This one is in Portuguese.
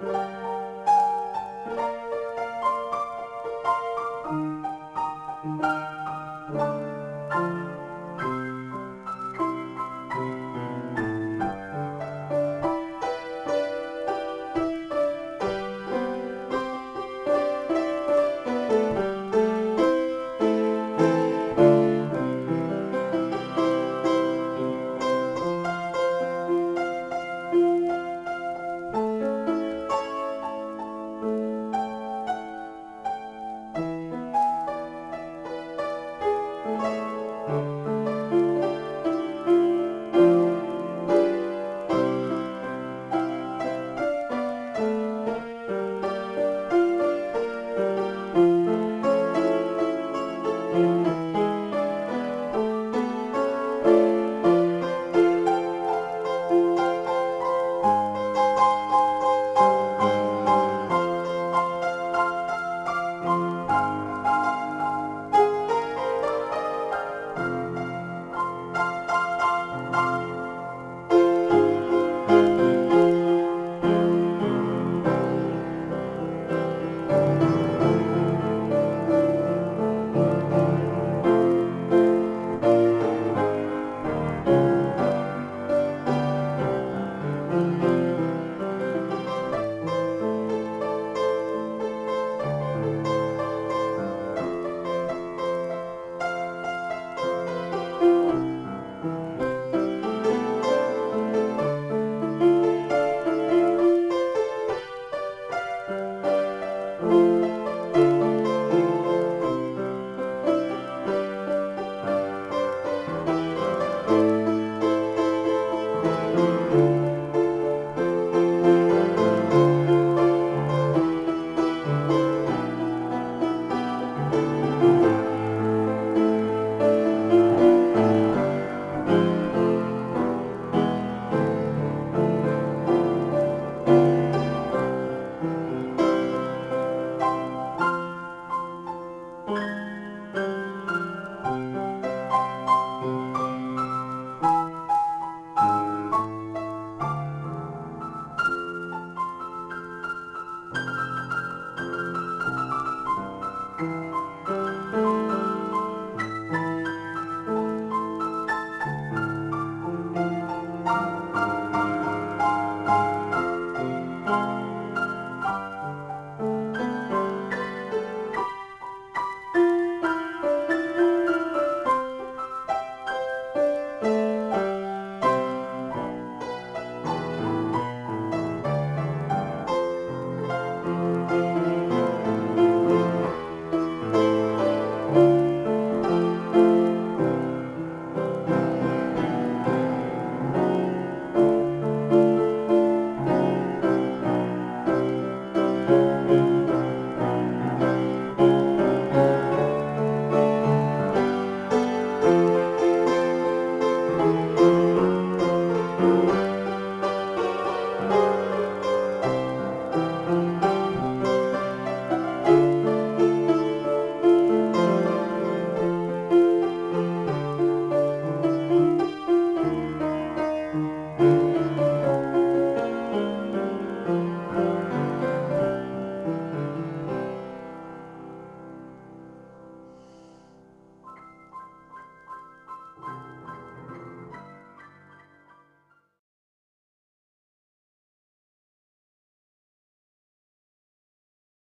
Música